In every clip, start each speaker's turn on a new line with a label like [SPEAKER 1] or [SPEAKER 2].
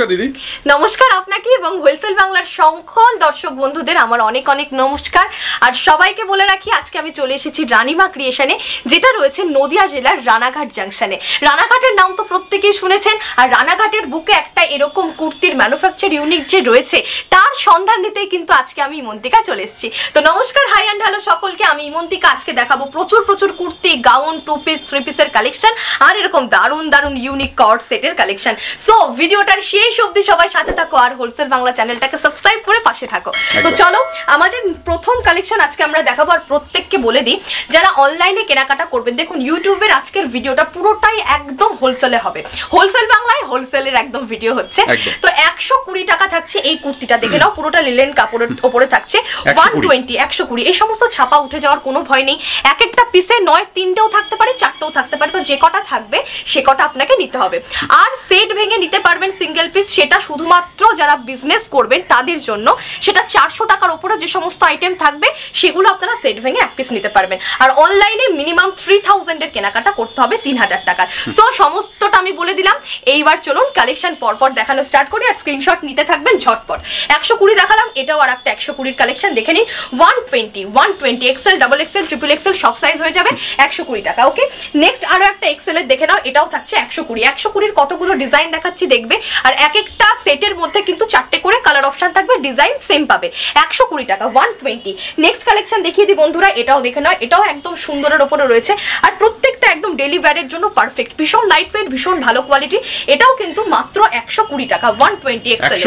[SPEAKER 1] নমস্কার দিদি।
[SPEAKER 2] নমস্কার আপনাকে এবং হোলসেল বাংলার সকল দর্শক বন্ধুদের আমার অনেক অনেক নমস্কার। আর সবাইকে বলে রাখি, আজকে আমি চলে এসেছি রানিমা ক্রিয়েশনে, যেটা রয়েছে নদিয়া জেলার রানাঘাট জাংশনে রানাঘাটের নাম তো প্রত্যেকেই শুনেছেন, আর রানাঘাটের বুকে একটা এরকম কুর্তির ম্যানুফ্যাকচার ইউনিট যে রয়েছে, তার সন্ধান দিতেই কিন্তু আজকে আমি ইমন্তিকা চলে এসেছি। তো নমস্কার হাই অ্যান্ড হ্যালো সকলকে। আমি ইমন্তিকা, আজকে দেখাবো প্রচুর প্রচুর kurti gown two piece three পিসের কালেকশন আর এরকম দারুণ দারুণ ইউনিক কর্ড সেটের কালেকশন সো ভিডিওটার শেষ অবধি সবাই সাথে থাকো, আর হোলসেল বাংলা চ্যানেলটাকে সাবস্ক্রাইব করে পাশে থাকো। তো চলো আমাদের প্রথম কালেকশন আজকে আমরা দেখাবো আর প্রত্যেককে বলে দিই যারা অনলাইনে কেনাকাটা করবেন দেখুন ইউটিউবের আজকের ভিডিওটা পুরোটাই একদম হোলসেলে হবে। হোলসেল বাংলায় হোলসেলের একদম ভিডিও হচ্ছে। তো একশো কুড়ি টাকা থাকছে এই কুর্তিটা দেখে নাও পুরোটা লিলেন কাপড়ের ওপরে থাকছে। ওয়ান টোয়েন্টি একশো কুড়ি। এই সমস্ত ছাপা উঠে যাওয়ার কোনো ভয় নেই। এক একটা পিসে নয় তিনটেও থাকতে পারে চারটেও থাকতে পারে। তো যে কটা থাকবে সে কটা আপনাকে নিতে হবে। আর সেট ভেঙে নিতে পারবেন সিঙ্গেল পিস সেটা শুধুমাত্র যারা বিজনেস করবেন তাদের জন্য সেটা চারশো টাকার ওপরে যে সমস্ত আইটেম থাকবে সেগুলো আপনারা সেট ভেঙে এক পিস নিতে পারবেন। আর অনলাইনে মিনিমাম থ্রি থাউজেন্ডের কেনাকাটা করতে হবে তিন হাজার টাকার। সো সমস্তটা আমি বলে দিলাম। এইবার চলুন কালেকশন পরপর দেখানো স্টার্ট করি আর স্ক্রিনশট নিতে থাকবেন ঝটপট। একশো কুড়ি দেখালাম এটাও আর একটা একশো কুড়ির কালেকশন দেখে নিন। One twenty one twenty XL double XL triple XL সব সাইজ হয়ে যাবে একশো কুড়ি টাকা ওকে নেক্সট আরও একটা এক্সেলের দেখে নাও এটাও থাকছে একশো কুড়ি। একশো কুড়ির কতগুলো ডিজাইন দেখাচ্ছি দেখবে আর এক একটা সেটের মধ্যে কিন্তু চারটে করে কালার অপশন থাকবে। ডিজাইন সেম পাবে। একশো কুড়ি টাকা ওয়ান টোয়েন্টি নেক্সট কালেকশন দেখিয়ে দিই বন্ধুরা এটাও দেখে নাও এটাও একদম সুন্দরের ওপরে রয়েছে। আর প্রত্যেকটা একদম ডেলি ওয়্যারের জন্য পারফেক্ট ভীষণ লাইট ওয়েট ভীষণ ভালো কোয়ালিটি এটাও কিন্তু মাত্র একশো কুড়ি টাকা ওয়ান টোয়েন্টি এক্সেল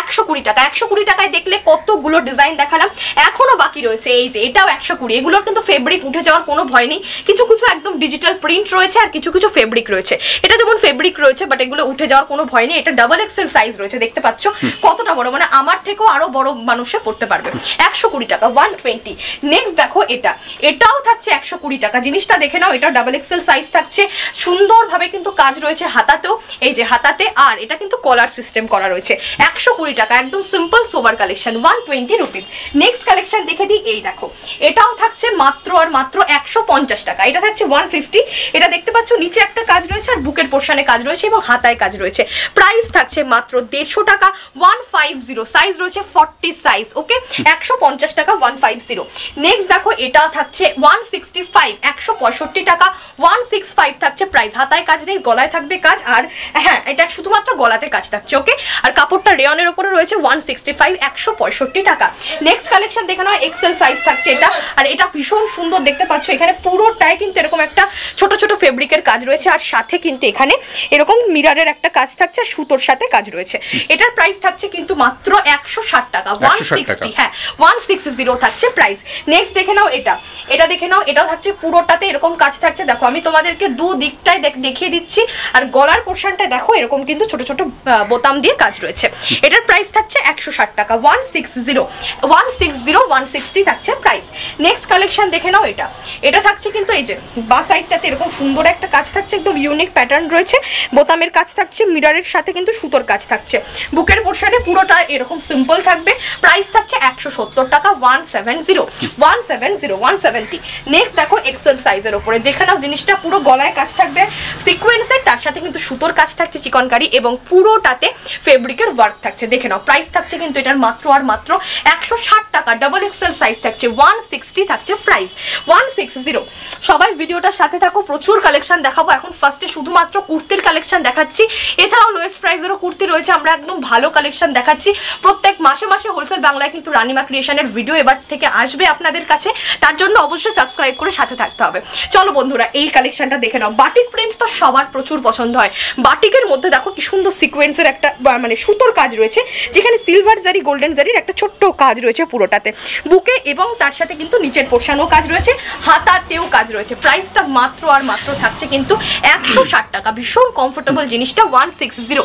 [SPEAKER 2] একশো কুড়ি। টাকা একশো কুড়ি টাকায় দেখলে কতগুলো ডিজাইন দেখালাম। এখনও বাকি রয়েছে এই যে এটাও একশো কুড়ি। এগুলোর কিন্তু ফেব্রিক উঠে যাওয়ার কোনো ভয় নেই। কিছু কিছু একদম ডিজিটাল প্রিন্ট রয়েছে আর কিছু কিছু ফেব্রিক রয়েছে। এটা যেমন ফেব্রিক রয়েছে বাট এগুলো উঠে যাওয়ার কোনো ভয় নেই। এটা ডাবল এক্সেল সাইজ রয়েছে দেখতে পাচ্ছ? কতটা বড়? মানে আমার থেকেও আরও বড় মানুষে পড়তে পারবে। একশো কুড়ি টাকা ওয়ান টোয়েন্টি নেক্সট দেখো এটা। এটাও থাকছে একশো কুড়ি টাকা। জিনিসটা দেখে নাও, এটা ডাবল এক্সেল সাইজ থাকছে। সুন্দরভাবে কিন্তু কাজ রয়েছে হাতাতেও। এই যে হাতাতে আর, এটা কিন্তু কলার সিস্টেম করা রয়েছে। একশো কুড়ি টাকা, একদম simple sober collection one twenty rupees next collection দেখে দিই, এই দেখো। এটাও থাকছে মাত্র আর মাত্র একশো পঞ্চাশ টাকা। এটা থাকছে ওয়ান ফিফটি এটা দেখতে পাচ্ছ, নিচে একটা কাজ রয়েছে আর বুকের পোর্শনে কাজ রয়েছে এবং হাতায় কাজ রয়েছে। প্রাইস থাকছে মাত্র দেড়শো টাকা ওয়ান ফাইভ জিরো সাইজ রয়েছে ফর্টি সাইজ ওকে একশো পঞ্চাশ টাকা ওয়ান ফাইভ জিরো নেক্সট দেখো এটা থাকছে ওয়ান সিক্সটি ফাইভ একশো পঁয়ষট্টি টাকা। ওয়ান সিক্স ফাইভ থাকছে প্রাইস হাতায় কাজ নেই গলায় থাকবে কাজ। আর হ্যাঁ এটা শুধুমাত্র গলাতে কাজ থাকছে ওকে আর কাপড়টা রেয়নের উপরে রয়েছে ওয়ান সিক্সটি ফাইভ একশো পঁয়ষট্টি টাকা। নেক্সট কালেকশন দেখে নাও এক্সেল সাইজ থাকছে এটা। আর এটা ভীষণ সুন্দর দেখতে পাচ্ছ এখানে পুরোটাই কিন্তু এরকম একটা ছোট ছোট ফেব্রিকের কাজ রয়েছে। আর সাথে কিন্তু এখানে এরকম মিরারের একটা কাজ থাকছে আর সুতোর সাথে কাজ রয়েছে। এটার প্রাইস থাকছে কিন্তু মাত্র একশো ষাট টাকা ওয়ান
[SPEAKER 1] 160
[SPEAKER 2] সিক্সটি হ্যাঁ ওয়ান সিক্স জিরো থাকছে প্রাইস নেক্সট দেখে নাও এটা। এটা দেখে নাও এটাও থাকছে পুরোটাতে এরকম কাজ থাকছে। দেখো আমি তোমাদেরকে দু দিকটাই দেখ- দেখিয়ে দিচ্ছি। আর গলার পোর্শনটা দেখো এরকম কিন্তু ছোট ছোট বোতাম দিয়ে কাজ রয়েছে। এটার প্রাইস থাকছে একশো ষাট টাকা one six zero one six zero one sixty থাকছে প্রাইস নেক্সট কালেকশন দেখে নাও এটা। এটা থাকছে কিন্তু এই যে বা সাইডটাতে এরকম সুন্দর একটা কাজ থাকছে একদম ইউনিক প্যাটার্ন রয়েছে। বোতামের কাজ থাকছে মিরারের সাথে কিন্তু সুতোর কাজ থাকছে। বুকের পোর্শনে পুরোটা এরকম সিম্পল থাকবে। প্রাইস থাকছে একশো সত্তর টাকা one seven zero one seven zero one seventy next দেখো এক্সেল সাইজের ওপরে দেখে নাও জিনিসটা পুরো গলায় কাজ থাকবে। সিকোয়েন্সের তার সাথে কিন্তু সুতোর কাজ থাকছে চিকনকারি এবং পুরোটাতে ফেব্রিকের ওয়ার্ক থাকছে। দেখে নাও প্রাইস থাকছে কিন্তু এটার মাত্র আর মাত্র একশো ষাট টাকা। ডাবল এক্সেল সাইজ থাকছে ওয়ান সিক্সটি থাকছে প্রাইস ওয়ান সিক্স জিরো সবাই ভিডিওটার সাথে থাকো প্রচুর কালেকশন দেখাবো। এখন ফার্স্টে শুধুমাত্র কুর্তির কালেকশন দেখাচ্ছি। এছাড়াও লোয়েস্ট প্রাইসেরও কুর্তি রয়েছে আমরা একদম ভালো কালেকশন দেখাচ্ছি। প্রত্যেক মাসে মাসে হোলসেল বাংলায় কিন্তু রানিমা ক্রিয়েশনের ভিডিও এবার থেকে আসবে আপনাদের কাছে। তার জন্য অবশ্যই সাবস্ক্রাইব করে সাথে থাকতে হবে। চলো বন্ধুরা, এই কালেকশনটা দেখে নাও। বাটিক প্রিন্ট তো সবার প্রচুর পছন্দ হয়। বাটিকের মধ্যে দেখো কি সুন্দর সিকোয়েন্সের একটা মানে সুতোর কাজ রয়েছে, যেখানে সিলভার জারি গোল্ডেন জারির একটা ছোট্ট কাজ রয়েছে পুরোটাতে। বুকে এবং তার সাথে কিন্তু নিচের পোর্শনও কাজ রয়েছে, হাতাতেও কাজ রয়েছে। প্রাইসটা মাত্র আর মাত্র থাকছে কিন্তু একশো ষাট টাকা। ভীষণ কমফোর্টেবল জিনিসটা ওয়ান সিক্স জিরো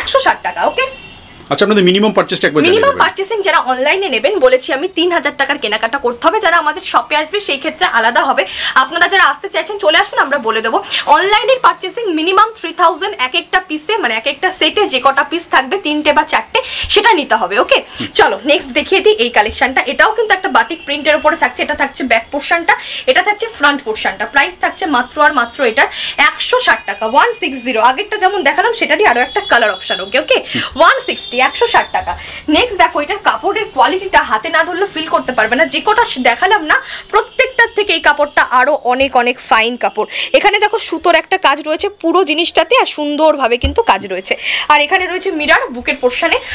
[SPEAKER 2] একশো ষাট টাকা ওকে
[SPEAKER 1] আচ্ছা আপনাদের মিনিমাম পারচেসটা একবার
[SPEAKER 2] মিনিমাম
[SPEAKER 1] দেবেন।
[SPEAKER 2] যারা অনলাইনে নেবেন বলেছি আমি তিন হাজার টাকার কেনাকাটা করতে হবে। যারা আমাদের শপে আসবে সেই ক্ষেত্রে আলাদা হবে। আপনারা যারা আসতে চাইছেন চলে আসুন আমরা বলে দেবো। অনলাইনের পার্চেসিং মিনিমাম থ্রি থাউজেন্ড এক একটা পিসে মানে এক একটা সেটে যে কটা পিস থাকবে তিনটে বা চারটে সেটা নিতে হবে ওকে? চলো নেক্সট দেখিয়ে দিই এই কালেকশনটা এটাও কিন্তু একটা বাটিক প্রিন্টের উপরে থাকছে। এটা থাকছে ব্যাক পোর্শনটা এটা থাকছে ফ্রন্ট পোর্শনটা প্রাইস থাকছে মাত্র আর মাত্র এটার একশো ষাট টাকা ওয়ান সিক্স জিরো আগেরটা যেমন দেখালাম সেটারই আরও একটা colour option okay okay one sixty একশো ষাট টাকা। নেক্সট দেখো, এটার কাপড়ের কোয়ালিটিটা হাতে না ধরলে ফিল করতে পারবে না। যে কটা দেখালাম না, প্রত্যেকটার থেকে এই কাপড়টা আরও অনেক অনেক ফাইন কাপড়। এখানে দেখো, সুতোর একটা কাজ রয়েছে পুরো জিনিসটাতে আর সুন্দরভাবে কিন্তু কাজ রয়েছে। আর এখানে রয়েছে মিরার বুকের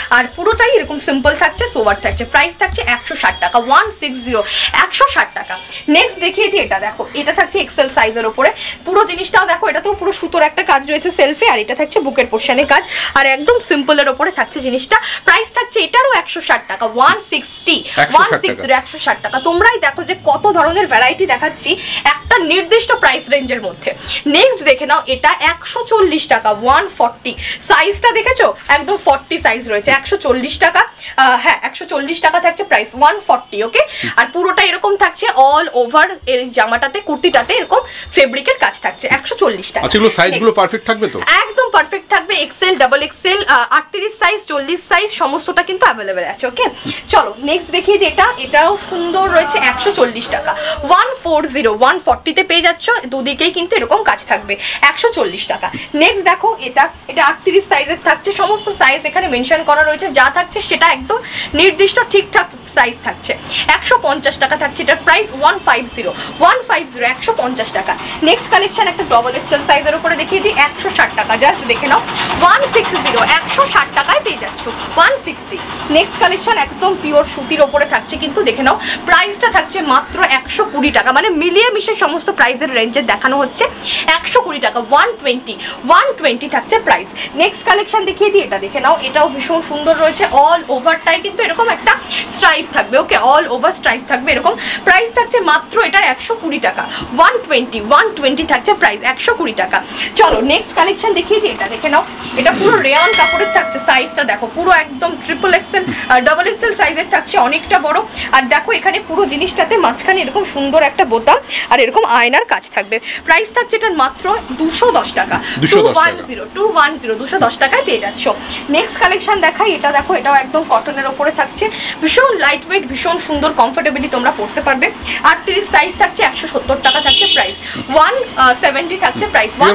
[SPEAKER 2] আর পুরোটাই এরকম সিম্পল থাকছে সোভার থাকছে? প্রাইস থাকছে একশো ষাট টাকা ওয়ান সিক্স জিরো একশো ষাট টাকা। নেক্সট দেখিয়ে দিই এটা, দেখো, এটা থাকছে এক্সেল সাইজের ওপরে। পুরো জিনিসটাও দেখো এটা তো পুরো সুতোর একটা কাজ রয়েছে সেলফে আর এটা থাকছে বুকের পোর্শনে কাজ। আর একদম সিম্পলের ওপরে থাকছে জিনিসটা প্রাইস থাকছে এটারও একশো ষাট টাকা ওয়ান সিক্সটি ওয়ান। সিক্স একশো ষাট টাকা। তোমরাই দেখো যে কত ধরনের ভ্যারাইটি দেখাচ্ছি একটা নির্দিষ্ট প্রাইস রেঞ্জের মধ্যে। নেক্সট দেখে নাও এটা একশো চল্লিশ টাকা ওয়ান ফর্টি সাইজটা দেখেছ? একদম ফর্টি সাইজ রয়েছে একশো চল্লিশ টাকা। হ্যাঁ একশো চল্লিশ টাকা থাকছে প্রাইস ওয়ান ফর্টি ওকে আর পুরোটা এরকম থাকছে অল ওভার এর জামাটাতে কুর্তিটাতে এরকম ফেব্রিকের কাজ থাকছে একশো চল্লিশ টাকা।
[SPEAKER 1] আচ্ছা সাইজগুলো পারফেক্ট থাকবে তো?
[SPEAKER 2] একদম পারফেক্ট থাকবে এক্সেল ডাবল এক্সেল আটত্রিশ সাইজ চল্লিশ সাইজ সমস্তটা কিন্তু অ্যাভেলেবেল আছে ওকে চলো নেক্সট দেখিয়ে দিই এটা। এটাও সুন্দর রয়েছে একশো চল্লিশ টাকা। ওয়ান ফোর জিরো ওয়ান ফর্টিতে পেয়ে যাচ্ছ, দুদিকেই কিন্তু এরকম কাজ থাকবে, একশো চল্লিশ টাকা। নেক্সট দেখো, এটা এটা আটত্রিশ সাইজের থাকছে, সমস্ত সাইজ এখানে মেনশন করা রয়েছে, যা থাকছে সেটা একদম নির্দিষ্ট ঠিকঠাক সাইজ থাকছে। একশো পঞ্চাশ টাকা থাকছে এটার price one five zero one five zero একশো পঞ্চাশ টাকা। নেক্সট কালেকশন একটা ডবল এক্সেল সাইজের উপরে দেখিয়ে দিই, একশো ষাট টাকা জাস্ট দেখে নাও। ওয়ান সিক্স জিরো একশো ষাট টাকায় পেয়ে যাচ্ছ। ওয়ান সিক্সটি নেক্সট কালেকশন একদম পিওর সুতির ওপরে থাকছে, কিন্তু দেখে নাও প্রাইসটা থাকছে মাত্র একশো কুড়ি টাকা। মানে মিলিয়ে মিশে সমস্ত প্রাইসের রেঞ্জে দেখানো হচ্ছে, একশো কুড়ি টাকা ওয়ান টোয়েন্টি ওয়ান টোয়েন্টি থাকছে প্রাইস নেক্সট কালেকশন দেখিয়ে দিই, এটা দেখে নাও, এটাও ভীষণ সুন্দর রয়েছে অল ওভারটাই কিন্তু এরকম একটা স্ট্রাইপ থাকবে ওকে অল ওভার স্ট্রাইপ থাকবে, এরকম প্রাইস থাকছে মাত্র এটার একশো কুড়ি টাকা। ওয়ান টোয়েন্টি ওয়ান টোয়েন্টি থাকছে প্রাইস একশো কুড়ি টাকা। চলো নেক্সট কালেকশন দেখিয়ে দিই, এটা দেখে নাও, এটা পুরো রেয়ান কাপড়ের থাকছে সাইজটা দেখো পুরো একদম ট্রিপল এক্সেল ডাবল এক্সেল সাইজের থাকছে অনেকটা বড়। আর দেখো এখানে পুরো জিনিসটাতে মাঝখানে এরকম সুন্দর একটা বোতাম আর এরকম আয়নার কাজ থাকবে। প্রাইস থাকছে এটার মাত্র দুশো দশ টাকা।
[SPEAKER 1] 210
[SPEAKER 2] one zero two one zero দুশো দশ টাকায় পেয়ে যাচ্ছ। নেক্সট কালেকশন দেখাই এটা দেখো এটাও একদম কটনের ওপরে থাকছে। ভীষণ লাইট ওয়েট ভীষণ সুন্দর কমফোর্টেবলি তোমরা পড়তে পারবে। আটত্রিশ সাইজ থাকছে একশো সত্তর টাকা থাকছে প্রাইস ওয়ান সেভেন্টি থাকছে প্রাইস ওয়ান?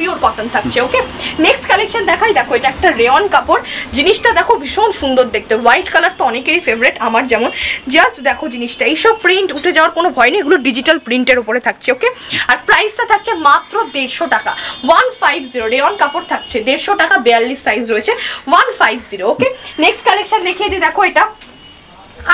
[SPEAKER 2] পিওর কটন থাকছে ওকে নেক্সট কালেকশন দেখাই দেখো এটা একটা রেয়ন কাপড়। জিনিসটা দেখো ভীষণ সুন্দর দেখতে। হোয়াইট কালার তো অনেকেরই ফেভারেট আমার যেমন। জাস্ট দেখো জিনিসটা, এইসব প্রিন্ট উঠে যাওয়ার কোনো ভয় নেই, এগুলো ডিজিটাল প্রিন্টের উপরে থাকছে ওকে আর প্রাইসটা থাকছে মাত্র দেড়শো টাকা। ওয়ান ফাইভ জিরো রেওয়ান কাপড় থাকছে দেড়শো টাকা, বিয়াল্লিশ সাইজ রয়েছে। One five zero okay next collection দেখিয়ে দিই, দেখো এটা।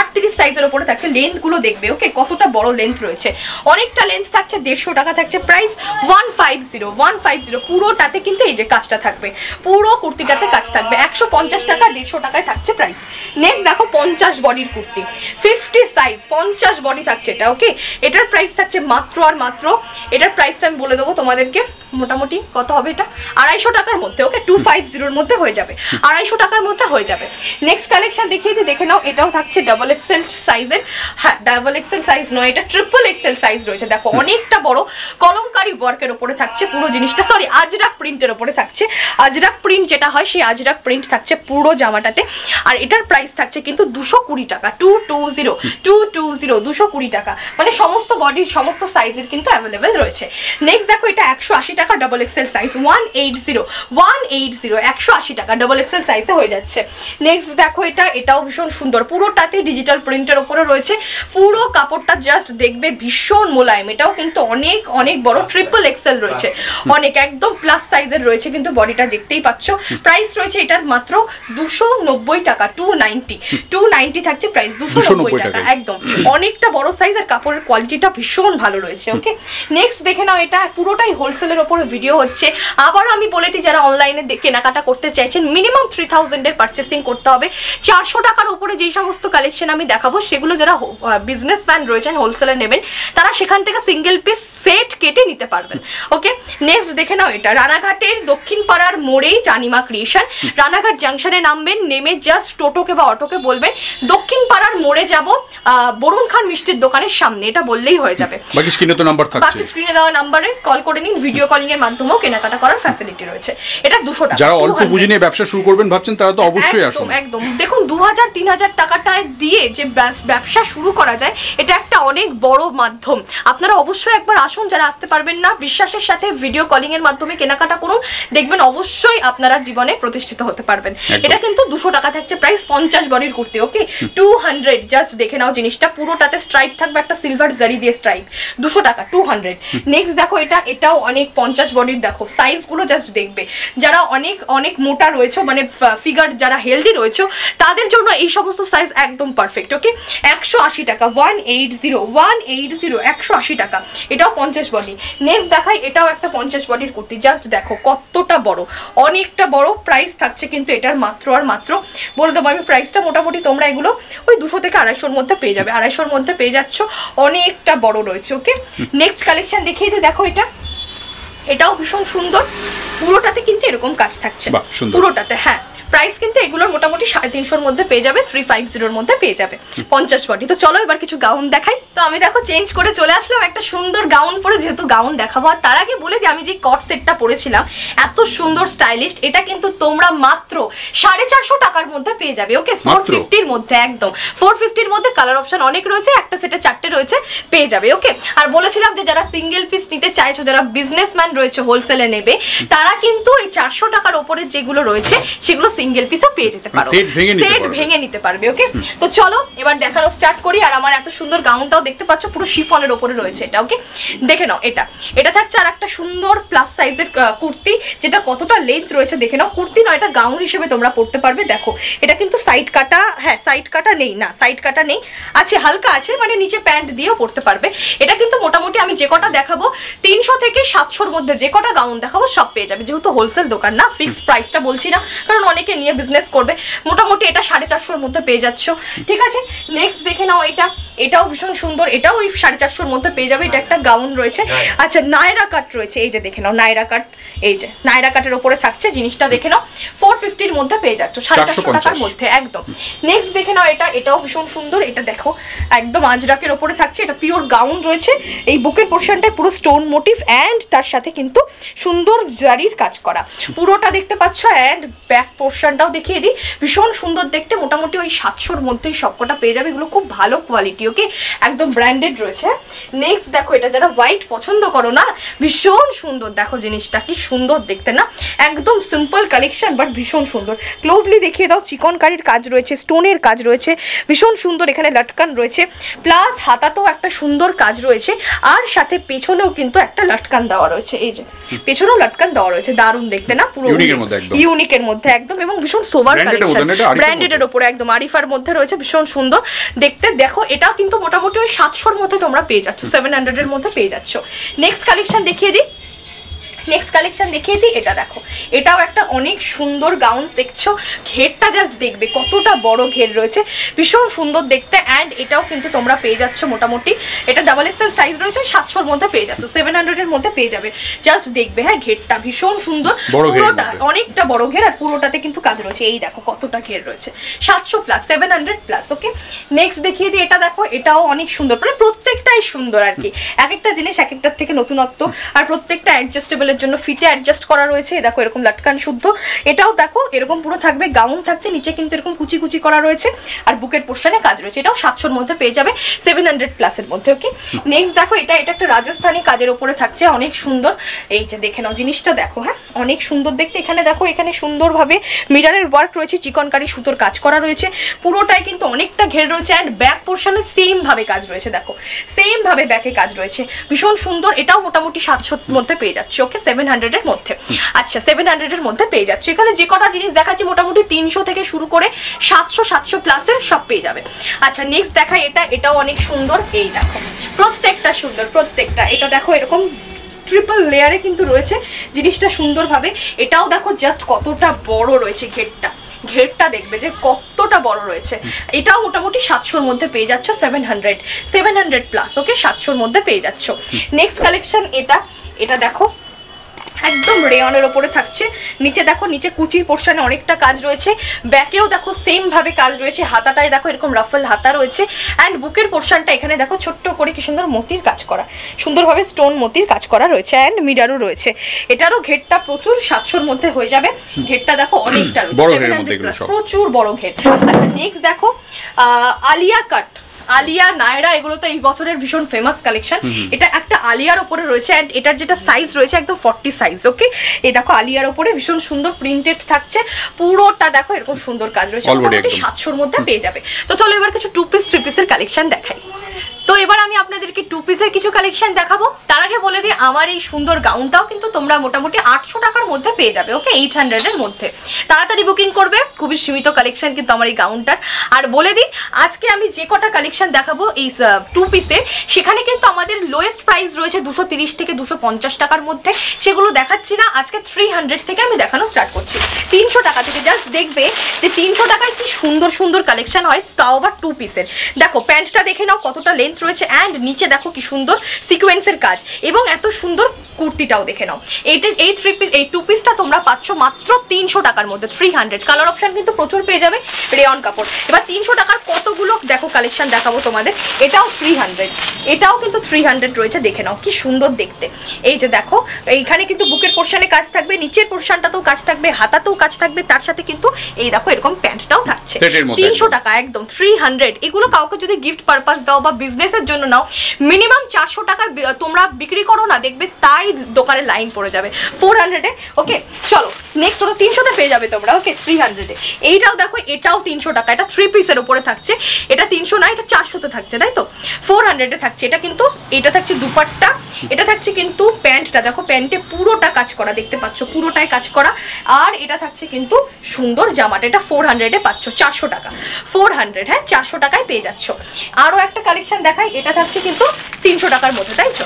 [SPEAKER 2] আটত্রিশ সাইজের উপরে থাকছে। লেন্থগুলো দেখবে ওকে কতটা বড় লেন্থ রয়েছে। অনেকটা লেন্থ থাকছে, দেড়শো টাকা থাকছে। Price one five zero one five zero পুরোটাতে কিন্তু এই যে কাজটা থাকবে। পুরো কুর্তিটাতে কাজ থাকবে। একশো পঞ্চাশ টাকা, দেড়শো টাকায় থাকছে প্রাইস নেক্সট দেখো, পঞ্চাশ বডির কুর্তি। ফিফটি সাইজ পঞ্চাশ বডি থাকছে এটা ওকে এটার প্রাইস থাকছে মাত্র আর মাত্র, এটার প্রাইসটা আমি বলে দেবো তোমাদেরকে। মোটামুটি কত হবে এটা? আড়াইশো টাকার মধ্যে ওকে টু ফাইভ জিরোর মধ্যে হয়ে যাবে। আড়াইশো টাকার মধ্যে হয়ে যাবে। নেক্সট কালেকশন দেখিয়ে দিই দেখে নাও এটাও থাকছে ডাবল এক্সেল সাইজের হ্যাঁ ডাবল এক্সেল সাইজ নয় এটা ট্রিপল এক্সেল সাইজ রয়েছে। দেখো অনেকটা বড় কলমকারি ওয়ার্কের ওপরে থাকছে পুরো জিনিসটা। সরি আজরাক প্রিন্টের ওপরে থাকছে। আজরাক প্রিন্ট যেটা হয় সেই আজরাক প্রিন্ট থাকছে পুরো জামাটাতে। আর এটার প্রাইস থাকছে কিন্তু দুশো কুড়ি টাকা two two zero two two zero দুশো কুড়ি টাকা। মানে সমস্ত বডির সমস্ত সাইজের কিন্তু অ্যাভেলেবেল রয়েছে। নেক্সট দেখো এটা একশো আশি টাকা double XL size one eight zero one eight zero একশো আশি টাকা ডবল এক্সেল সাইজে হয়ে যাচ্ছে। নেক্সট দেখো এটা এটাও ভীষণ সুন্দর। পুরোটাতে ডিজিটাল প্রিন্টের ওপরে রয়েছে। পুরো কাপড়টা জাস্ট দেখবে ভীষণ মোলায়েম। এটাও কিন্তু অনেক অনেক বড় ট্রিপল এক্সেল রয়েছে। অনেক একদম প্লাস সাইজের রয়েছে কিন্তু বডিটা দেখতেই পাচ্ছ। প্রাইস রয়েছে এটার মাত্র দুশো নব্বই টাকা টু নাইনটি টু নাইনটি থাকছে প্রাইস দুশো নব্বই টাকা। একদম। অনেকটা বড় সাইজ আর কাপড়ের কোয়ালিটিটা ভীষণ ভালো রয়েছে ওকে নেক্সট দেখে নাও এটা পুরোটাই হোলসেলের ওপরে ভিডিও হচ্ছে। আবার আমি বলে দিই যারা অনলাইনে কেনাকাটা করতে চাইছেন মিনিমাম থ্রি থাউজেন্ডের পারচেসিং করতে হবে। চারশো টাকার উপরে যেই সমস্ত কালেকশন আমি দেখাবো সেগুলো যারা বিজনেস ম্যান রয়েছেন হোলসেলে নেবেন তারা সেখান থেকে সিঙ্গেল পিস সেট কেটে নিতে পারবেন। ওকে নেক্সট দেখে নাও এটা। রানাঘাটের দক্ষিণ পাড়ার মোড়েই রানিমা ক্রিয়েশন রানাঘাট জাংশনে নামবেন নেমে জাস্ট টোটোকে বা অটোকে বলবেন দক্ষিণ পাড়ার মোড়ে যাব বরুণ খান মিষ্টির দোকানের সামনে। এটা বললেই হয়ে যাবে।
[SPEAKER 1] বাকি স্ক্রিনে তো নাম্বার থাকছে।
[SPEAKER 2] বাকি স্ক্রিনে দেওয়া নাম্বারে কল করে নিন ভিডিও কলিং এর মাধ্যমেও কেনাকাটা করার ফ্যাসিলিটি রয়েছে। এটা দুশো টাকা।
[SPEAKER 1] যারা অল্প
[SPEAKER 2] 200
[SPEAKER 1] পুঁজি নিয়ে ব্যবসা শুরু করবেন ভাবছেন তারা তো অবশ্যই আসুন।
[SPEAKER 2] একদম। দেখুন দু হাজার তিন হাজার টাকাটায় দিয়ে যে ব্যবসা শুরু করা যায় এটা একটা অনেক বড় মাধ্যম। আপনারা অবশ্যই একবার আসুন যারা আসতে পারবেন না বিশ্বাসের সাথে ভিডিও কলিং এর মাধ্যমে কেনাকাটা করুন। দেখবেন অবশ্যই আপনারা জীবনে প্রতিষ্ঠিত হতে পারবেন। এটা কিন্তু দুশো টাকা থাকছে প্রাইস পঞ্চাশ বডির kurti okay? Two hundred just দেখে নাও জিনিসটা। পুরোটাতে স্ট্রাইপ থাকবে একটা সিলভার জারি দিয়ে স্ট্রাইপ দুশো টাকা টু হান্ড্রেড নেক্সট দেখো এটা এটাও অনেক পঞ্চাশ বডির দেখো সাইজগুলো জাস্ট দেখবে। যারা অনেক অনেক মোটা রয়েছে মানে ফিগার যারা হেলদি রয়েছে তাদের জন্য এই সমস্ত সাইজ একদম পারফেক্ট ওকে একশো আশি টাকা one eight zero one eight zero একশো আশি টাকা। এটাও পঞ্চাশ বডি। নেক্সট দেখাই এটাও একটা পঞ্চাশ বডির কুর্তি জাস্ট দেখো কতটা বড়। অনেকটা বড় প্রাইস থাকছে কিন্তু এটার মাত্র আর মাত্র বলে দেবো আমি প্রাইসটা মোটামুটি তোমরা এগুলো ওই দুশো থেকে আড়াইশোর মধ্যে পেয়ে যাবে। আড়াইশোর মধ্যে পেয়ে যাচ্ছ অনেকটা বড় রয়েছে ওকে নেক্সট কালেকশন দেখিয়ে দিই দেখো এটা। এটাও ভীষণ সুন্দর। পুরোটাতে কিন্তু এরকম কাজ থাকছে পুরোটাতে হ্যাঁ। প্রাইস কিন্তু এগুলোর মোটামুটি সাড়ে তিনশোর মধ্যে পেয়ে যাবে থ্রি ফাইভ জিরোর মধ্যে পেয়ে যাবে পঞ্চাশ বডি। তো চলো এবার কিছু গাউন দেখাই। তো আমি দেখো চেঞ্জ করে চলে আসলাম একটা সুন্দর গাউন পরে যেহেতু গাউন দেখাবো। আর তার আগে বলে দিই আমি যে কট সেটটা পরেছিলাম এত সুন্দর স্টাইলিস্ট এটা কিন্তু তোমরা মাত্র সাড়ে চারশো টাকার মধ্যে পেয়ে যাবে ওকে ফোর ফিফটির মধ্যে একদম। ফোর ফিফটির মধ্যে কালার অপশন অনেক রয়েছে একটা সেটে চারটে রয়েছে পেয়ে যাবে ওকে আর বলেছিলাম যে যারা সিঙ্গেল পিস নিতে চাইছো যারা বিজনেসম্যান রয়েছে হোলসেলে নেবে তারা কিন্তু এই চারশো টাকার ওপরে যেগুলো রয়েছে সেগুলো সিঙ্গেল পিসও পেয়ে যেতে পারো।
[SPEAKER 1] ভেঙে নিতে পারবে।
[SPEAKER 2] ভেঙে নিতে পারবে ওকে তো চলো এবার দেখানো স্টার্ট করি আর আমার এত সুন্দর গাউনটাও দেখতে পাচ্ছ পুরো শিফনের ওপরে রয়েছে এটা ওকে দেখে নাও এটা। এটা থাকছে আর একটা সুন্দর প্লাস সাইজের কুর্তি যেটা কতটা লেন্থ রয়েছে দেখে নাও। কুর্তি নয় এটা গাউন হিসেবে তোমরা পড়তে পারবে দেখো। এটা কিন্তু সাইড কাটা হ্যাঁ সাইড কাটা নেই না সাইড কাটা নেই। আছে হালকা আছে মানে নিচে প্যান্ট দিয়েও পড়তে পারবে। এটা কিন্তু মোটামুটি আমি যে কটা দেখাবো তিনশো থেকে সাতশোর মধ্যে যে কটা গাউন দেখাবো সব পেয়ে যাবে। যেহেতু হোলসেল দোকান না ফিক্সড প্রাইসটা বলছি না কারণ অনেকে নিয়ে বিজনেস করবে? মোটামুটি এটা সাড়ে চারশোর মধ্যে পেয়ে যাচ্ছ। ঠিক আছে? নেক্সট দেখে নাও এটা। এটাও ভীষণ সুন্দর। এটাও ওই সাড়ে চারশোর মধ্যে পেয়ে যাবে। এটা একটা গাউন রয়েছে। আচ্ছা নায়রা কাট রয়েছে। এই যে দেখে নাও নায়রা কাট এই যে নায়রা কাটের ওপরে থাকছে জিনিসটা দেখে নাও। ফোর ফিফটির মধ্যে পেয়ে যাচ্ছ সাড়ে চারশো টাকার মধ্যে একদম। নেক্সট দেখে নাও এটা। এটাও ভীষণ সুন্দর। এটা দেখো একদম আজরাকের ওপরে থাকছে। এটা পিওর গাউন রয়েছে। এই বুকের পোর্শনটায় পুরো স্টোন মোটিভ অ্যান্ড তার সাথে কিন্তু সুন্দর জারির কাজ করা। পুরোটা দেখতে পাচ্ছ অ্যান্ড ব্যাক পোর্শনটাও দেখিয়ে দিই। ভীষণ সুন্দর দেখতে মোটামুটি ওই সাতশোর মধ্যেই সবকটা পেয়ে যাবে। এগুলো খুব ভালো কোয়ালিটি ওকে একদম ব্র্যান্ডেড রয়েছে। নেক্সট দেখো এটা যারা হোয়াইট পছন্দ করো না ভীষণ সুন্দর। দেখো জিনিসটা কি সুন্দর দেখতে না? একদম সিম্পল কালেকশন বাট ভীষণ সুন্দর। ক্লোজলি দেখিয়ে দাও চিকন কারির কাজ রয়েছে স্টোনের কাজ রয়েছে ভীষণ সুন্দর এখানে লটকান রয়েছে। প্লাস হাতাতেও একটা সুন্দর কাজ রয়েছে আর সাথে পেছনেও কিন্তু একটা লটকান দেওয়া রয়েছে। এই যে পেছনেও লটকান দেওয়া রয়েছে দারুণ দেখতে না? পুরো। ইউনিকের মধ্যে একদম। এবং ভীষণ
[SPEAKER 1] সোভার
[SPEAKER 2] কালেকশন
[SPEAKER 1] ব্র্যান্ডেড এর এটা
[SPEAKER 2] ব্র্যান্ডেডের ওপরে একদম আরিফার মধ্যে রয়েছে ভীষণ সুন্দর। দেখতে দেখো এটাও কিন্তু মোটামুটি ওই সাতশোর মধ্যে তোমরা পেয়ে যাচ্ছ সেভেন হান্ড্রেডের মধ্যে পেয়ে যাচ্ছ। নেক্সট কালেকশন দেখিয়ে দিই। নেক্সট কালেকশন দেখিয়ে দিই এটা দেখো। এটাও একটা অনেক সুন্দর গাউন দেখছ? ঘেরটা জাস্ট দেখবে কতটা বড় ঘের রয়েছে। ভীষণ সুন্দর দেখতে অ্যান্ড এটাও কিন্তু তোমরা পেয়ে যাচ্ছ মোটামুটি। এটা ডাবল এক্সেল সাইজ রয়েছে সাতশোর মধ্যে পেয়ে যাচ্ছ সেভেন হান্ড্রেডের মধ্যে পেয়ে যাবে। জাস্ট দেখবে হ্যাঁ ঘেরটা ভীষণ সুন্দর। পুরোটা অনেকটা বড় ঘের আর পুরোটাতে কিন্তু কাজ রয়েছে। এই দেখো কতটা ঘের রয়েছে। সাতশো plus seven hundred plus okay next দেখিয়ে দিই এটা দেখো এটাও অনেক সুন্দর মানে প্রত্যেকটাই সুন্দর আর কি। এক একটা জিনিস এক একটার থেকে নতুনত্ব আর প্রত্যেকটা অ্যাডজাস্টেবলের জন্য ফিতে অ্যাডজাস্ট করা রয়েছে। দেখো এরকম লাটকান শুদ্ধ। এটাও দেখো এরকম পুরো থাকবে গাউন থাকছে নিচে কিন্তু এরকম কুচি কুচি করা রয়েছে। আর বুকের পোর্শনে কাজ রয়েছে। এটাও সাতশোর মধ্যে পেয়ে যাবে সেভেন হান্ড্রেড প্লাসের মধ্যে ওকে নেক্সট দেখো এটা এটা একটা রাজস্থানি কাজের ওপরে থাকছে অনেক সুন্দর। এই যে দেখে নাও জিনিসটা দেখো হ্যাঁ? অনেক সুন্দর দেখতে। এখানে দেখো এখানে সুন্দরভাবে মিরারের ওয়ার্ক রয়েছে চিকনকারি সুতোর কাজ করা রয়েছে। পুরোটাই কিন্তু অনেকটা ঘের রয়েছে অ্যান্ড ব্যাক পোর্শনে সেম ভাবে কাজ রয়েছে দেখো। সেম ভাবে ব্যাকে কাজ রয়েছে। ভীষণ সুন্দর। এটাও মোটামুটি সাতশোর মধ্যে পেয়ে যাচ্ছে ওকে সেভেন হান্ড্রেডের মধ্যে। আচ্ছা সেভেন হান্ড্রেডের মধ্যে পেয়ে যাচ্ছে। এখানে যে কটা জিনিস দেখাচ্ছি মোটামুটি তিনশো থেকে শুরু করে সাতশো সাতশো প্লাসের সব পেয়ে যাবে। আচ্ছা নেক্সট দেখাই এটা এটাও অনেক সুন্দর। এই দেখো প্রত্যেকটা সুন্দর প্রত্যেকটা। এটা দেখো এরকম ট্রিপল লেয়ারে কিন্তু রয়েছে জিনিসটা সুন্দরভাবে। এটাও দেখো জাস্ট কতটা বড় রয়েছে ঘেরটা। ঘেরটা দেখবে যে কতটা বড় রয়েছে। এটাও মোটামুটি সাতশোর মধ্যে পেয়ে যাচ্ছ seven hundred seven hundred plus okay সাতশোর মধ্যে পেয়ে যাচ্ছ। নেক্সট কালেকশন এটা। এটা দেখো একদম রেয়নের ওপরে থাকছে। নিচে দেখো নিচে কুচির পোর্শনে অনেকটা কাজ রয়েছে। ব্যাকেও দেখো সেম ভাবে কাজ রয়েছে। হাতাটায় দেখো এরকম রাফেল হাতা রয়েছে। অ্যান্ড বুকের পোর্শনটা এখানে দেখো ছোট্ট করে কি সুন্দর মতির কাজ করা। সুন্দরভাবে স্টোন মতির কাজ করা রয়েছে অ্যান্ড মিরারও রয়েছে। এটারও ঘেরটা প্রচুর সাতশোর মধ্যে হয়ে যাবে। ঘেরটা দেখো অনেকটা রয়েছে।
[SPEAKER 1] বড়
[SPEAKER 2] 700
[SPEAKER 1] ঘেরের মধ্যে এগুলো
[SPEAKER 2] plus,
[SPEAKER 1] সব।
[SPEAKER 2] প্রচুর বড় ঘের। আচ্ছা নেক্সট দেখো আহ, আলিয়া কাট আলিয়া নায়রা এগুলো তো এই বছরের ভীষণ ফেমাস কালেকশন এটা আলিয়ার ওপরে রয়েছে অ্যান্ড এটার যেটা সাইজ রয়েছে একদম ফর্টি সাইজ ওকে এই দেখো আলিয়ার ওপরে ভীষণ সুন্দর প্রিন্টেড থাকছে পুরোটা দেখো এরকম সুন্দর কাজ রয়েছে মোটামুটি সাতশোর মধ্যে পেয়ে যাবে। তো চলো এবার কিছু টু পিস থ্রি পিসের কালেকশন দেখাই। তো এবার আমি আপনাদেরকে টু পিসের কিছু কালেকশন দেখাবো। তার আগে বলে দিই, আমার এই সুন্দর গাউনটাও কিন্তু তোমরা মোটামুটি আটশো টাকার মধ্যে পেয়ে যাবে ওকে এইট হান্ড্রেডের মধ্যে। তাড়াতাড়ি বুকিং করবে, খুবই সীমিত কালেকশন কিন্তু আমার এই গাউনটার আর বলে দিই, আজকে আমি যে কটা কালেকশন দেখাবো এই টু পিসের সেখানে কিন্তু আমাদের লোয়েস্ট প্রাইস রয়েছে দুশো থেকে দুশো টাকার মধ্যে। সেগুলো দেখাচ্ছি না, আজকে থ্রি থেকে আমি দেখানো স্টার্ট করছি। তিনশো টাকা থেকে জাস্ট দেখবে যে তিনশো টাকায় কি সুন্দর সুন্দর কালেকশন হয়, তাও আবার টু পিসের দেখো, প্যান্টটা দেখে নাও কতটা লেন্থ রয়েছে অ্যান্ড নিচে দেখো কি সুন্দর সিকোয়েন্সের কাজ এবং এত সুন্দর কুর্তিটাও দেখে নাও। এইটা এই থ্রি পিস এই টু পিসটা তোমরা পাচ্ছ মাত্র তিনশো টাকার মধ্যে থ্রি হান্ড্রেড কালার অপশন কিন্তু প্রচুর পেয়ে যাবে রেয়ন কাপড়। এবার তিনশো টাকার কতগুলো দেখো কালেকশন দেখাবো তোমাদের এটাও থ্রি হান্ড্রেড এটাও কিন্তু থ্রি হান্ড্রেড রয়েছে দেখে নাও কি সুন্দর দেখতে। এই যে দেখো এইখানে কিন্তু বুকের পোর্শনে কাজ থাকবে নিচের পোর্শনটাতেও কাজ থাকবে হাতাতেও কাজ থাকবে তার সাথে কিন্তু এই দেখো এরকম প্যান্টটাও থাকছে। তিনশো টাকা একদম থ্রি হান্ড্রেড এগুলো কাউকে যদি গিফট পারপাস দাও বা বিজনেসের জন্য নাও। মিনিমাম চারশো টাকা তোমরা বিক্রি করো না, দেখবে তাই দোকানে লাইন পড়ে যাবে। ফোর হান্ড্রেডে ওকে চলো নেক্সট ওটা তিনশোতে পেয়ে যাবে তোমরা ওকে থ্রি হান্ড্রেডে এইটাও দেখো, এটাও তিনশো টাকা। এটা থ্রি পিসের উপরে থাকছে। এটা তিনশো না, এটা চারশোতে থাকছে, তাই তো? ফোর হান্ড্রেডে থাকছে। এটা কিন্তু, এটা থাকছে দুপাট্টা। এটা থাকছে কিন্তু প্যান্টটা। দেখো, প্যান্টে পুরোটা কাজ করা, দেখতে পাচ্ছ? পুরোটাই কাজ করা। আর এটা থাকছে কিন্তু সুন্দর জামাটা। এটা ফোর হান্ড্রেডে পাচ্ছ, চারশো টাকা। ফোর হান্ড্রেড হ্যাঁ? চারশো টাকায় পেয়ে যাচ্ছ। আরও একটা কালেকশন দেখাই এটা থাকছে কিন্তু তিনশো টাকার মধ্যে তাই তো?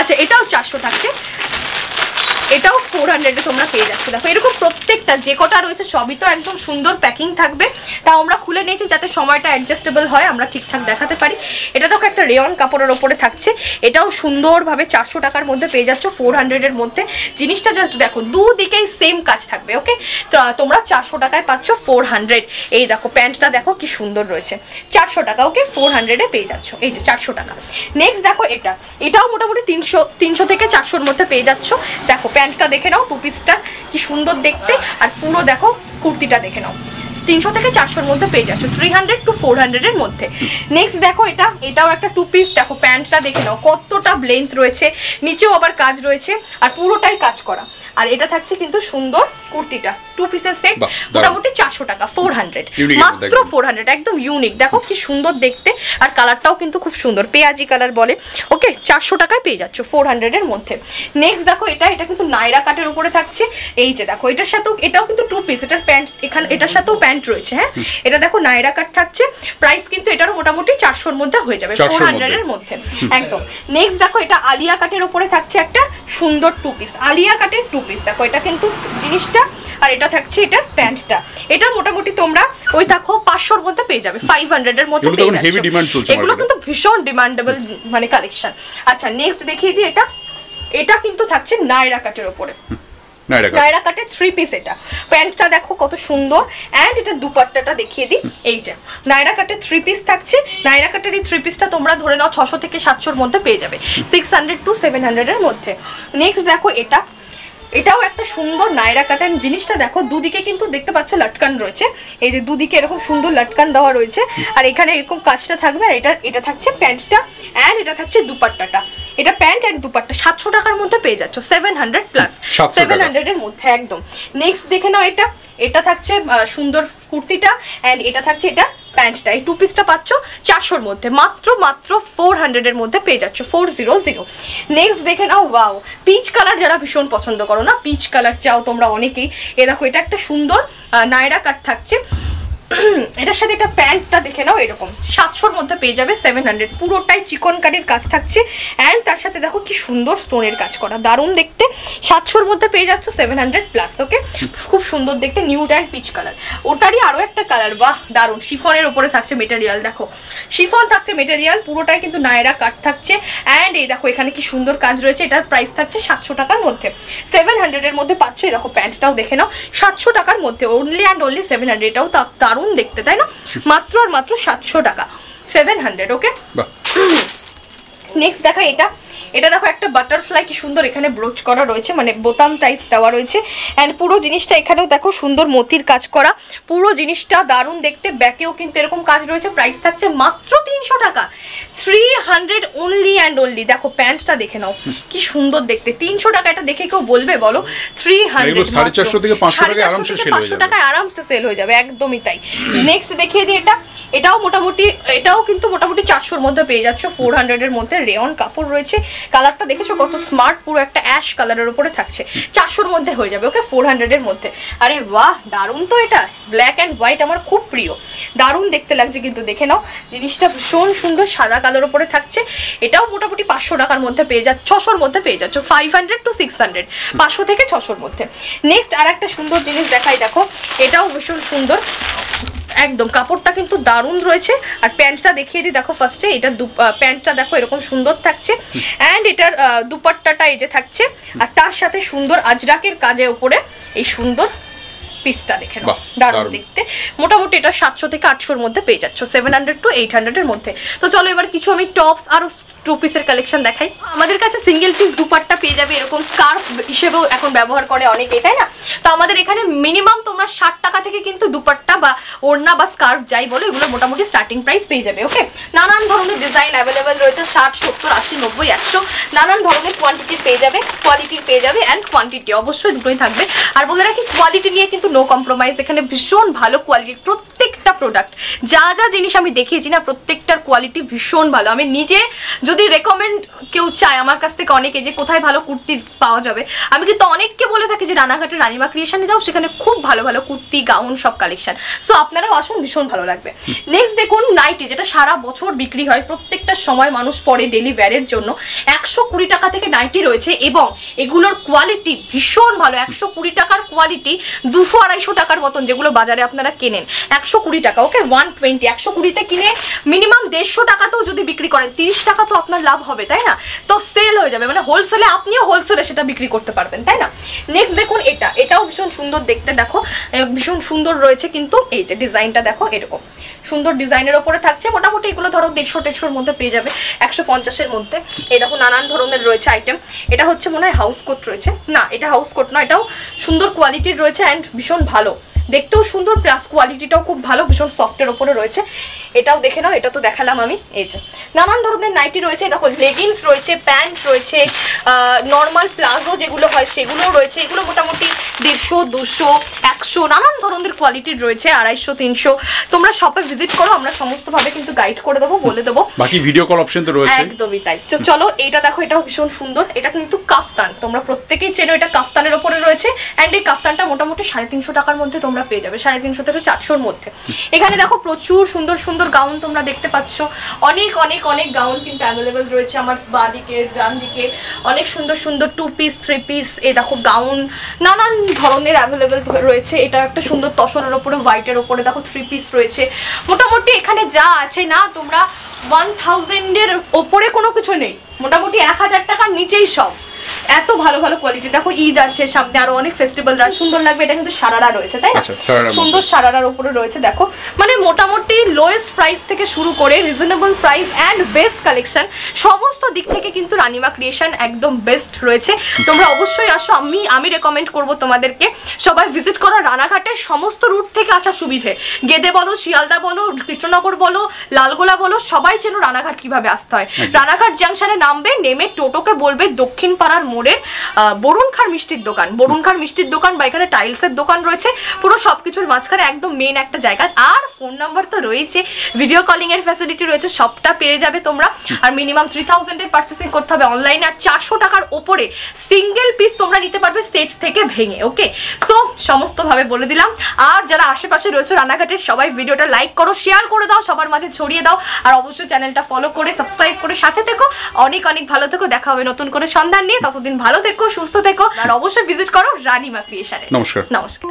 [SPEAKER 2] আচ্ছা এটাও চারশো থাকছে। এটাও ফোর হান্ড্রেডে তোমরা পেয়ে যাচ্ছ। দেখো, এরকম প্রত্যেকটা, যে কটা রয়েছে সবই তো একদম সুন্দর প্যাকিং থাকবে। তাও আমরা খুলে নিয়েছি যাতে সময়টা অ্যাডজাস্টেবল হয়, আমরা ঠিকঠাক দেখাতে পারি। এটা দেখো একটা রেয়ন কাপড়ের ওপরে থাকছে। এটাও সুন্দরভাবে চারশো টাকার মধ্যে পেয়ে যাচ্ছ ফোর হান্ড্রেডের মধ্যে। জিনিসটা জাস্ট দেখো, দুদিকেই সেম কাজ থাকবে ওকে তো তোমরা চারশো টাকায় পাচ্ছ ফোর হান্ড্রেড এই দেখো, প্যান্টটা দেখো কি সুন্দর রয়েছে। চারশো টাকা ওকে ফোর হান্ড্রেডে পেয়ে যাচ্ছ। এই যে, চারশো টাকা। নেক্সট দেখো এটা। এটাও মোটামুটি তিনশো তিনশো থেকে চারশোর মধ্যে পেয়ে যাচ্ছ। দেখো প্যান্টটা দেখে নাও টু পিসটা কি সুন্দর দেখতে। আর পুরো দেখো কুর্তিটা দেখে নাও। তিনশো থেকে চারশোর মধ্যে পেয়ে যাচ্ছ থ্রি হান্ড্রেড টু ফোর হান্ড্রেডের মধ্যে। নেক্সট দেখো এটা এটাও একটা টু পিস দেখো প্যান্টটা দেখে নাও কতটা লেন্থ রয়েছে নিচেও আবার কাজ রয়েছে আর পুরোটাই কাজ করা। আর এটা থাকছে কিন্তু সুন্দর কুর্তিটা টু পিসের সেট মোটামুটি চারশো টাকা ফোর হান্ড্রেড
[SPEAKER 1] এর
[SPEAKER 2] মাত্র ফোর হান্ড্রেড একদম ইউনিক দেখো কি সুন্দর দেখতে আর কালারটাও কিন্তু খুব সুন্দর পেঁয়াজি কালার বলে। ওকে চারশো টাকায় পেয়ে যাচ্ছ ফোর হান্ড্রেডের মধ্যে। নেক্সট দেখো এটা এটা কিন্তু নাইরা কাটের উপরে থাকছে। এই যে দেখো এটার সাথেও এটাও কিন্তু টু পিস এটার প্যান্ট এখানে এটার সাথেও প্যান্ট রয়েছে হ্যাঁ? এটা দেখো নাইরা কাট থাকছে প্রাইস কিন্তু এটারও মোটামুটি চারশোর মধ্যে হয়ে যাবে
[SPEAKER 1] 400 র
[SPEAKER 2] ফোর হান্ড্রেডের মধ্যে। একদম। নেক্সট দেখো এটা আলিয়া কাটের উপরে থাকছে একটা সুন্দর টু পিস আলিয়া কাটের টু পিস দেখো এটা কিন্তু জিনিসটা আর এটা থাকছে এটার প্যান্টটা। এটা মোটামুটি তোমরা ওই দেখো পাঁচশোর মধ্যে পেয়ে যাবে ফাইভ হান্ড্রেডের মধ্যে
[SPEAKER 1] এগুলো
[SPEAKER 2] পেয়ে যাচ্ছ। কিন্তু ভীষণ ডিমান্ডেবল মানে কালেকশন আচ্ছা নেক্সট দেখিয়ে দিই এটা। এটা কিন্তু থাকছে নাইরা কাটের উপরে।
[SPEAKER 1] না
[SPEAKER 2] নাইরা কাটের থ্রি পিস এটা। প্যান্টটা দেখো কত সুন্দর। অ্যান্ড এটা দুপাট্টাটা দেখিয়ে দিই। এই যে নাইরা কাটের থ্রি পিস থাকছে। নাইরা কাটের এই থ্রি পিসটা তোমরা ধরে নাও ছশো থেকে সাতশোর মধ্যে পেয়ে যাবে। সিক্স হান্ড্রেড টু সেভেন হান্ড্রেডের মধ্যে। নেক্সট দেখো এটা। এটাও একটা সুন্দর নায়রা কাটান জিনিসটা দেখো দুদিকে কিন্তু দেখতে পাচ্ছ লটকান রয়েছে। এই যে দুদিকে এরকম সুন্দর লটকান দেওয়া রয়েছে। আর এখানে এরকম কাজটা থাকবে আর এটা এটা থাকছে প্যান্টটা অ্যান্ড এটা থাকছে দুপাট্টাটা। এটা প্যান্ট অ্যান্ড দুপাট্টা সাতশো টাকার মধ্যে পেয়ে যাচ্ছ seven hundred plus seven
[SPEAKER 1] hundred
[SPEAKER 2] হান্ড্রেডের মধ্যে একদম। নেক্সট দেখে নাও এটা। এটা থাকছে সুন্দর কুর্তিটা অ্যান্ড এটা থাকছে এটা প্যান্টটা। এই টু পিসটা পাচ্ছ চারশোর মধ্যে। মাত্র মাত্র ফোর হান্ড্রেডের মধ্যে পেয়ে যাচ্ছ। ফোর জিরো জিরো নেক্সট দেখে নাও ওয়াও পিচ কালার যারা ভীষণ পছন্দ করো না পিচ কালার চাও তোমরা অনেকেই। এ দেখো, এটা একটা সুন্দর নায়রা কাট থাকছে। এটার সাথে একটা প্যান্টটা দেখে নাও, এরকম। সাতশোর মধ্যে পেয়ে যাবে সেভেন হান্ড্রেড পুরোটাই চিকন কারির কাজ থাকছে। অ্যান্ড তার সাথে দেখো কি সুন্দর স্টোনের কাজ করা। দারুণ দেখতে। সাতশোর মধ্যে পেয়ে যাচ্ছ সেভেন হান্ড্রেড প্লাস ওকে খুব সুন্দর দেখতে নিউড অ্যান্ড পিচ কালার ওটারই আরও একটা কালার বাহ, দারুণ। শিফনের ওপরে থাকছে মেটেরিয়াল দেখো। শিফন থাকছে মেটেরিয়াল পুরোটাই কিন্তু নায়রা কাট থাকছে। অ্যান্ড এই দেখো, এখানে কি সুন্দর কাজ রয়েছে। এটার প্রাইস থাকছে সাতশো টাকার মধ্যে। সেভেন হান্ড্রেডের মধ্যে পাচ্ছ, এই দেখো প্যান্টটাও দেখে নাও। সাতশো টাকার মধ্যে only and only seven hundred এটাও তা- দারুণ দেখতে তাই না? মাত্র আর মাত্র সাতশো টাকা। সেভেন হান্ড্রেড ওকে নেক্সট দেখা এটা। এটা দেখো একটা বাটারফ্লাই কি সুন্দর এখানে ব্রোচ করা রয়েছে মানে বোতাম টাইপ দেওয়া রয়েছে। অ্যান্ড পুরো জিনিসটা এখানেও দেখো সুন্দর মতির কাজ করা। পুরো জিনিসটা দারুণ দেখতে ব্যাকেও কিন্তু এরকম কাজ রয়েছে প্রাইস থাকছে মাত্র তিনশো টাকা। Three hundred only and only দেখো প্যান্টটা দেখে নাও। কি সুন্দর দেখতে। তিনশো টাকা এটা দেখে কেউ বলবে বলো? থ্রি হান্ড্রেড
[SPEAKER 1] সাড়ে চারশো থেকে পাঁচশো টাকায় আরামসে
[SPEAKER 2] সেল হয়ে যাবে। একদমই তাই। নেক্সট দেখিয়ে দিই এটা। এটাও মোটামুটি এটাও কিন্তু মোটামুটি চারশোর মধ্যে পেয়ে যাচ্ছ। ফোর হান্ড্রেডের মধ্যে রেয়ন কাপড় রয়েছে। কালারটা দেখেছ? কত স্মার্ট পুরো একটা অ্যাশ কালারের উপরে থাকছে। চারশোর মধ্যে হয়ে যাবে ওকে ফোর হান্ড্রেডের মধ্যে। আরে বাহ! দারুণ তো এটা। ব্ল্যাক অ্যান্ড হোয়াইট আমার খুব প্রিয়। দারুণ দেখতে লাগছে কিন্তু দেখে নাও। জিনিসটা ভীষণ সুন্দর সাদা কালোর উপরে থাকছে। এটাও মোটামুটি পাঁচশো টাকার মধ্যে পেয়ে যা ছশোর মধ্যে পেয়ে যাচ্ছ। Five hundred to six hundred পাঁচশো থেকে ছশোর মধ্যে। নেক্সট আর একটা সুন্দর জিনিস দেখাই দেখো। এটাও ভীষণ সুন্দর। একদম, কাপড়টা কিন্তু দারুণ রয়েছে। আর প্যান্টটা দেখিয়ে দিই, দেখো ফার্স্টে এটা প্যান্টটা দেখো এরকম সুন্দর থাকছে। অ্যান্ড এটার দুপাট্টাটা এই যে থাকছে। আর তার সাথে সুন্দর আজরাকের কাজের ওপরে এই সুন্দর পিসটা দেখে নাও। দারুণ। দেখতে। মোটামুটি এটা সাতশো থেকে আটশোর মধ্যে পেয়ে যাচ্ছ সেভেন হান্ড্রেড টু এইট হান্ড্রেডের মধ্যে। তো চলো এবার কিছু আমি টপস আরও টু পিসের কালেকশন দেখাই। আমাদের কাছে সিঙ্গেল পিস দুপাট্টা পেয়ে যাবে এরকম স্কার্ফ হিসেবেও এখন ব্যবহার করে অনেকেই, তাই না? তো আমাদের এখানে মিনিমাম তোমরা ষাট টাকা থেকে কিন্তু দুপাট্টা বা ওড়না বা স্কার্ফ যাই বলো, এগুলো মোটামুটি স্টার্টিং প্রাইস পেয়ে যাবে ওকে নানান ধরনের ডিজাইন অ্যাভেলেবেল রয়েছে, ষাট, সত্তর, আশি, নব্বই, একশো। নানান ধরনের কোয়ান্টিটির পেয়ে যাবে কোয়ালিটির পেয়ে যাবে অ্যান্ড কোয়ান্টিটি অবশ্যই দুটোই থাকবে। আর বলে রাখি কোয়ালিটি নিয়ে কিন্তু নো কম্প্রোমাইজ এখানে ভীষণ ভালো কোয়ালিটির প্রত্যেকটা প্রোডাক্ট যা যা জিনিস আমি দেখিয়েছি না, প্রত্যেকটার কোয়ালিটি ভীষণ ভালো। আমি নিজে যদি রেকমেন্ড কেউ চায় আমার কাছ থেকে অনেকে যে কোথায় ভালো কুর্তি পাওয়া যাবে, আমি কিন্তু অনেককে বলে থাকি যে রানাঘাটের রানিমা ক্রিয়েশনে যাও, সেখানে খুব ভালো ভালো কুর্তি, গাউন, সব কালেকশন সো আপনারাও আসুন, ভীষণ ভালো লাগবে। নেক্সট দেখুন নাইটি যেটা সারা বছর বিক্রি হয়, প্রত্যেকটা সময় মানুষ পরে ডেলি ওয়্যারের জন্য। একশো কুড়ি টাকা থেকে নাইটি রয়েছে এবং এগুলোর কোয়ালিটি ভীষণ ভালো। একশো কুড়ি টাকার কোয়ালিটি দুশো আড়াইশো টাকার মতন, যেগুলো বাজারে আপনারা কেনেন। একশো কুড়ি টাকা ওকে ওয়ান টোয়েন্টি একশো কুড়িতে কিনে মিনিমাম দেড়শো টাকাতেও যদি বিক্রি করেন, তিরিশ টাকা তো আপনার লাভ হবে, তাই না? তো সেল হয়ে যাবে মানে হোলসেলে আপনিও হোলসেলে সেটা বিক্রি করতে পারবেন, তাই না? নেক্সট দেখুন এটা, এটাও ভীষণ সুন্দর দেখতে, দেখো ভীষণ সুন্দর রয়েছে কিন্তু এই যে ডিজাইনটা দেখো, এরকম। সুন্দর ডিজাইনের ওপরে থাকছে, মোটামুটি এগুলো ধরো দেড়শো টেড়শোর মধ্যে পেয়ে যাবে, একশো পঞ্চাশের মধ্যে। এই দেখো নানান ধরনের রয়েছে আইটেম এটা হচ্ছে মনে হয় হাউস কোট রয়েছে। না, এটা হাউস কোট না, এটাও সুন্দর কোয়ালিটির রয়েছে অ্যান্ড ভীষণ ভালো। দেখতেও সুন্দর প্লাস কোয়ালিটিটাও খুব ভালো, ভীষণ সফটের ওপরে রয়েছে। এটাও দেখে নাও এটা তো দেখালাম আমি। এই যে নানান ধরনের নাইটি রয়েছে দেখো লেগিংস রয়েছে প্যান্ট রয়েছে নর্মাল প্লাজো যেগুলো হয় সেগুলোও রয়েছে এগুলো মোটামুটি দেড়শো দুশো একশো নানান ধরনের কোয়ালিটির রয়েছে আড়াইশো তিনশো। তোমরা শপে ভিজিট করো আমরা সমস্তভাবে কিন্তু গাইড করে দেবো বলে দেবো।
[SPEAKER 1] বাকি ভিডিও কল অপশন তো রয়েছে।
[SPEAKER 2] একদমই তাই। তো চলো এটা দেখো এটাও ভীষণ সুন্দর এটা কিন্তু কাফতান। তোমরা প্রত্যেকেই চেনো এটা কাফতানের ওপরে রয়েছে অ্যান্ড এই কাফতানটা মোটামুটি সাড়ে তিনশো টাকার মধ্যে তোমরা পেয়ে যাবে সাড়ে তিনশো থেকে চারশোর মধ্যে। এখানে দেখো প্রচুর সুন্দর সুন্দর গাউন তোমরা দেখতে পাচ্ছ। অনেক অনেক অনেক গাউন কিন্তু অ্যাভেলেবেল রয়েছে আমার বা দিকে ডান দিকে অনেক সুন্দর সুন্দর টু পিস থ্রি পিস এই দেখো গাউন। নানান ধরনের অ্যাভেলেবেল রয়েছে। এটা একটা সুন্দর তসরের ওপরে হোয়াইটের ওপরে দেখো থ্রি পিস রয়েছে। মোটামুটি এখানে যা আছে না, তোমরা ওয়ান থাউজেন্ডের ওপরে কোনো কিছু নেই। মোটামুটি এক হাজার টাকার নিচেই সব। এত ভালো ভালো কোয়ালিটি দেখো ঈদ আছে সামনে আরও অনেক ফেস্টিভ্যাল সুন্দর লাগবে এটা কিন্তু সারারা রয়েছে তাই না?
[SPEAKER 1] আচ্ছা।
[SPEAKER 2] সুন্দর সারারার উপরে রয়েছে দেখো। মানে মোটামুটি লোয়েস্ট প্রাইস থেকে শুরু করে reasonable price and best collection সমস্ত দিক থেকে কিন্তু রানিমা ক্রিয়েশন একদম বেস্ট রয়েছে। তোমরা অবশ্যই আসো আমি আমি রেকমেন্ড করব তোমাদেরকে সবাই ভিজিট করো রানাঘাটের সমস্ত রুট থেকে আসা সুবিধে। গেদে বলো শিয়ালদা বলো কৃষ্ণনগর বলো লালগোলা বলো সবাই যেন রানাঘাট কীভাবে আসতে হয়। রানাঘাট জাংশনে নামবে নেমে টোটোকে বলবে দক্ষিণ পাড়া চৌরার মোড়ের বরুণখার মিষ্টির দোকান। বরুণখার মিষ্টির দোকান বা এখানে টাইলসের দোকান রয়েছে, পুরো সবকিছুর মাঝখানে একদম মেন একটা জায়গা। আর ফোন নাম্বার তো রয়েছে ভিডিও কলিং এর ফ্যাসিলিটি রয়েছে, সবটা পেয়ে যাবে তোমরা। আর মিনিমাম থ্রি থাউজেন্ডের পার্চেসিং করতে হবে অনলাইনে আর চারশো টাকার ওপরে সিঙ্গেল পিস তোমরা নিতে পারবে সেট থেকে ভেঙে ওকে সো সমস্তভাবে বলে দিলাম। আর যারা আশেপাশে রয়েছে রানাঘাটের সবাই ভিডিওটা লাইক করো শেয়ার করে দাও, সবার মাঝে ছড়িয়ে দাও। আর অবশ্যই চ্যানেলটা ফলো করে সাবস্ক্রাইব করে সাথে থেকো। অনেক অনেক ভালো থেকো, দেখা হবে নতুন করে সন্ধান নিয়ে। ততদিন ভালো থেকো সুস্থ থেকো আর অবশ্যই ভিজিট করো রানিমা ক্রিয়েশনে
[SPEAKER 1] নমস্কার।
[SPEAKER 2] নমস্কার।